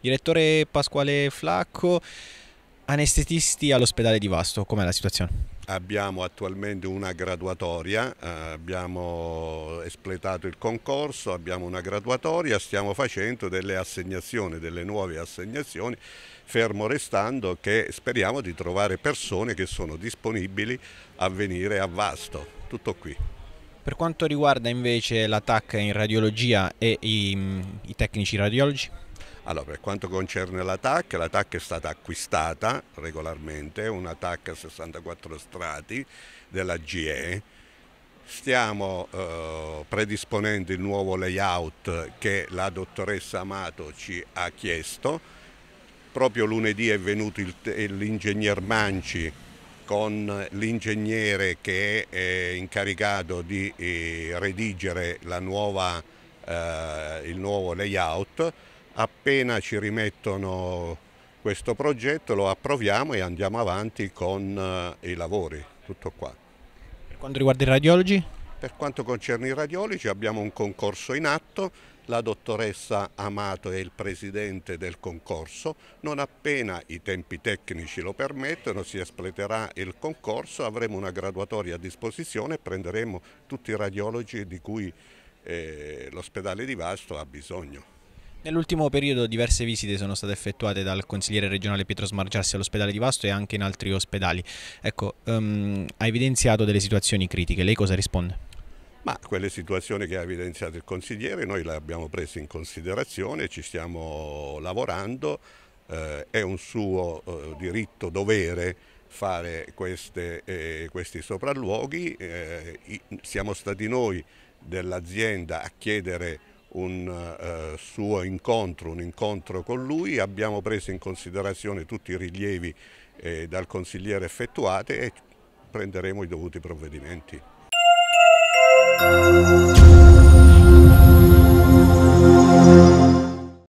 Direttore Pasquale Flacco, anestetisti all'ospedale di Vasto, com'è la situazione? Abbiamo attualmente una graduatoria, eh, abbiamo espletato il concorso, abbiamo una graduatoria, stiamo facendo delle assegnazioni, delle nuove assegnazioni, fermo restando che speriamo di trovare persone che sono disponibili a venire a Vasto. Tutto qui. Per quanto riguarda invece l'attacco in radiologia e i, i tecnici radiologi? Allora, per quanto concerne la TAC, è stata acquistata regolarmente, una a 64 strati della GE. Stiamo eh, predisponendo il nuovo layout che la dottoressa Amato ci ha chiesto. Proprio lunedì è venuto l'ingegner Manci con l'ingegnere che è incaricato di eh, redigere nuova, eh, il nuovo layout appena ci rimettono questo progetto lo approviamo e andiamo avanti con eh, i lavori, tutto qua. Per quanto riguarda i radiologi? Per quanto concerne i radiologi abbiamo un concorso in atto, la dottoressa Amato è il presidente del concorso, non appena i tempi tecnici lo permettono si espleterà il concorso, avremo una graduatoria a disposizione e prenderemo tutti i radiologi di cui eh, l'ospedale di Vasto ha bisogno. Nell'ultimo periodo diverse visite sono state effettuate dal consigliere regionale Pietro Smargiassi all'ospedale di Vasto e anche in altri ospedali. Ecco, um, ha evidenziato delle situazioni critiche, lei cosa risponde? Ma quelle situazioni che ha evidenziato il consigliere noi le abbiamo prese in considerazione, ci stiamo lavorando, eh, è un suo eh, diritto dovere fare queste, eh, questi sopralluoghi, eh, siamo stati noi dell'azienda a chiedere un eh, suo incontro, un incontro con lui, abbiamo preso in considerazione tutti i rilievi eh, dal consigliere effettuati e prenderemo i dovuti provvedimenti.